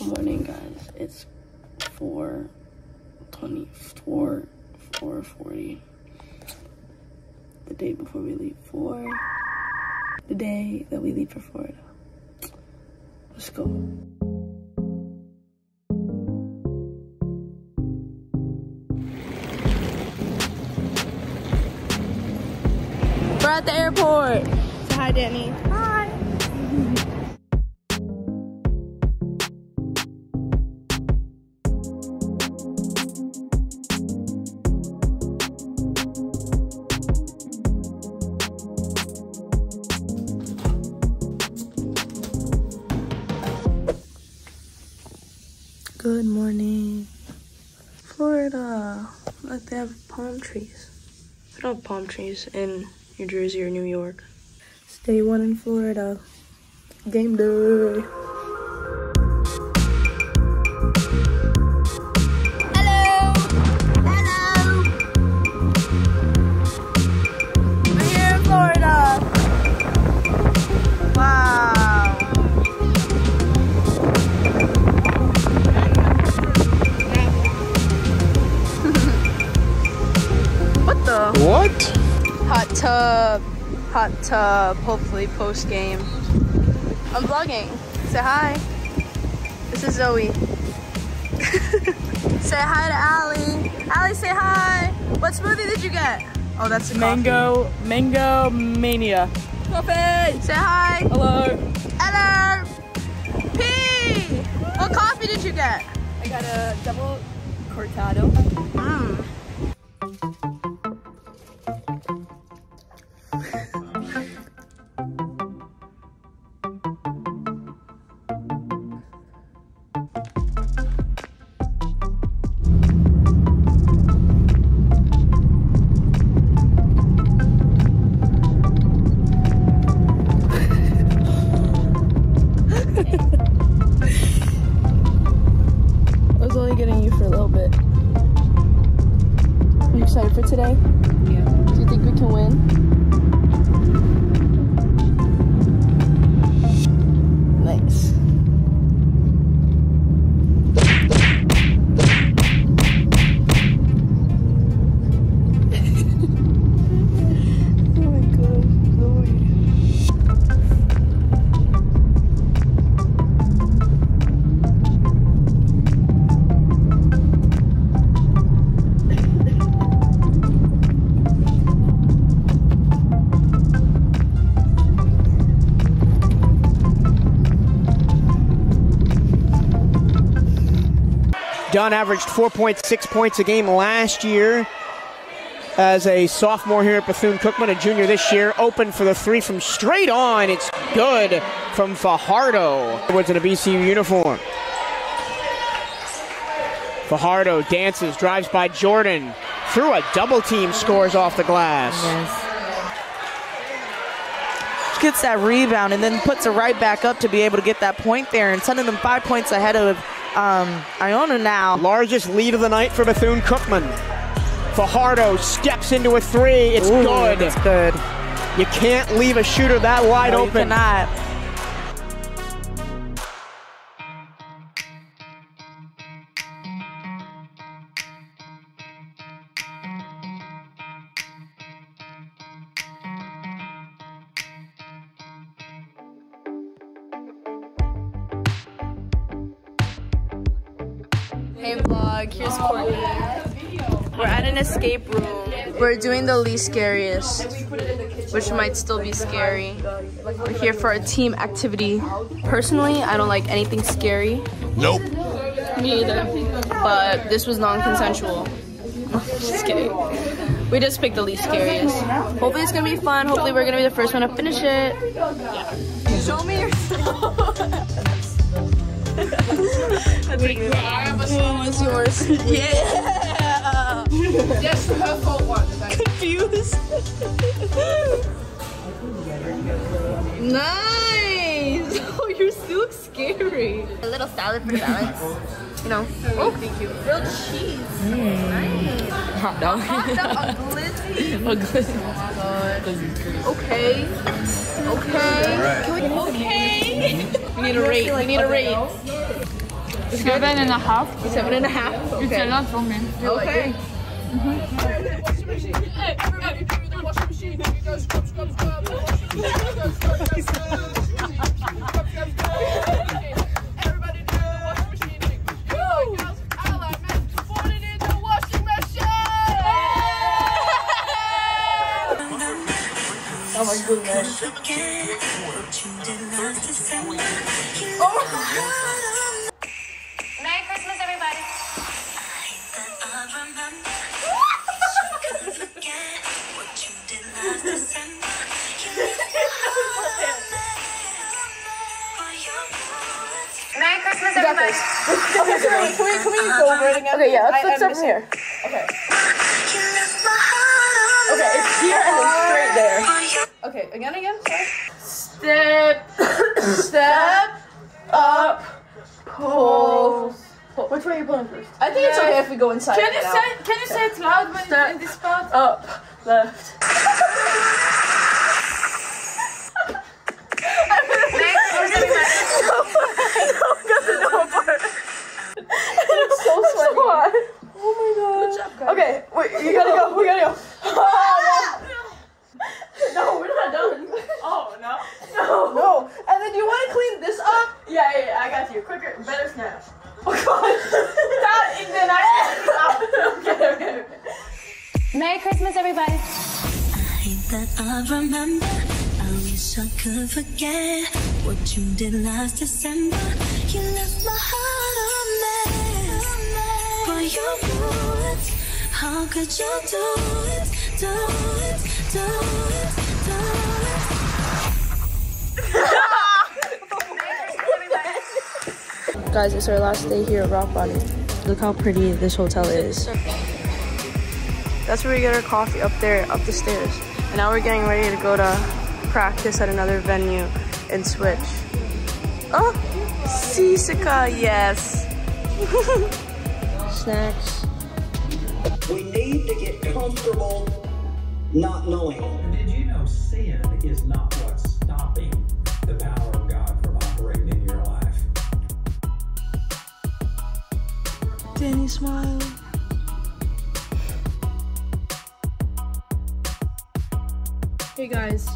Good morning, guys. It's 424, 440. The day before we leave for the day that we leave for Florida. Let's go. We're at the airport. Say hi, Danny. Good morning. Florida. Look, they have palm trees. They don't have palm trees in New Jersey or New York. It's day one in Florida. Game day. Hot tub. Hopefully post game. I'm vlogging. Say hi. This is Zoe. say hi to Allie. Allie, say hi. What smoothie did you get? Oh, that's a Mango, mango mania. coffee. Say hi. Hello. Hello. P. What coffee did you get? I got a double cortado. Mm. Dunn averaged 4.6 points a game last year as a sophomore here at Bethune Cookman, a junior this year. Open for the three from straight on. It's good from Fajardo. Edwards in a BCU uniform. Fajardo dances, drives by Jordan. Through a double team, scores off the glass. gets that rebound and then puts it right back up to be able to get that point there and sending them five points ahead of um, Iona now. Largest lead of the night for Bethune Cookman. Fajardo steps into a three. It's Ooh, good. It's good. You can't leave a shooter that wide No, you open. cannot. Vlog, here's Courtney. We're at an escape room. We're doing the least scariest, which might still be scary. We're here for a team activity. Personally, I don't like anything scary. Nope. Me either. But this was non-consensual. just kidding. We just picked the least scariest. Hopefully it's gonna be fun. Hopefully we're gonna be the first one to finish it. Show me yourself. What's yours? Yeah. Yes, her fault once. Confused. nice. Oh, you still look scary. A little salad for balance. You know. Oh, thank you. Grilled cheese. Nice. Hot dog. Hot dog, a oh glizzy. Okay. Okay. Can we, okay. We need a rate. We need a rate. Seven and a half. Seven and a half. It's a Okay. lot for me. Okay. Merry Christmas, everybody. Merry Christmas, everybody. Okay, so wait, can we can we go over it again? Okay, yeah, let's, let's start from here. Okay. Okay, it's here and then straight there. Okay, again, again. Sorry. Step, step, up, pull. pull. Which way are you pulling first? I think it's okay if we go inside. Can you and out. say can you say it loud when Step. in this spot? up, left? Merry Christmas, everybody. so sweaty. Oh my god. Good job, guys. Okay, wait, you gotta go. We gotta go. Oh, no. no, we're not done. Oh, no? No. No. And then you wanna clean this up? Yeah, yeah, yeah, I got you. Quicker, better snatch. Oh god. that, and then I. okay, okay, okay. Merry Christmas, everybody. that I remember. I wish I could forget what you did last December. You left my heart a mess. Boy, you knew it. How could you do it? Do it, do it, do it. Guys, it's our last day here at Rock Bottom. Look how pretty this hotel is. That's where we get our coffee up there, up the stairs. And now we're getting ready to go to practice at another venue and switch. Oh, Sisika, yes. Snacks. We need to get comfortable not knowing. Did you know sin is not what's stopping the power of God from operating in your life? Danny smile. Hey guys,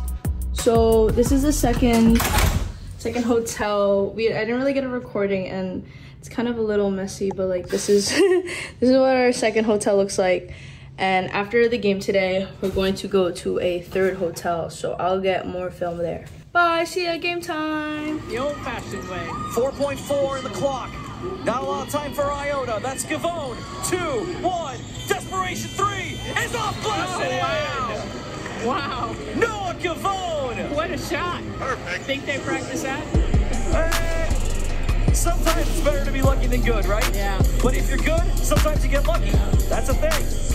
so this is the second second hotel. We I didn't really get a recording and it's kind of a little messy, but like this is this is what our second hotel looks like. And after the game today, we're going to go to a third hotel, so I'll get more film there. Bye, see you at game time. The old-fashioned way. 4.4 in the clock. Not a lot of time for Iona. That's Gavone. Two, one. Desperation three is off glass and in. Wow. Noah Gavone. What a shot. Perfect. Think they practice that? Eh, Sometimes it's better to be lucky than good, right? Yeah. But if you're good, sometimes you get lucky. That's a thing.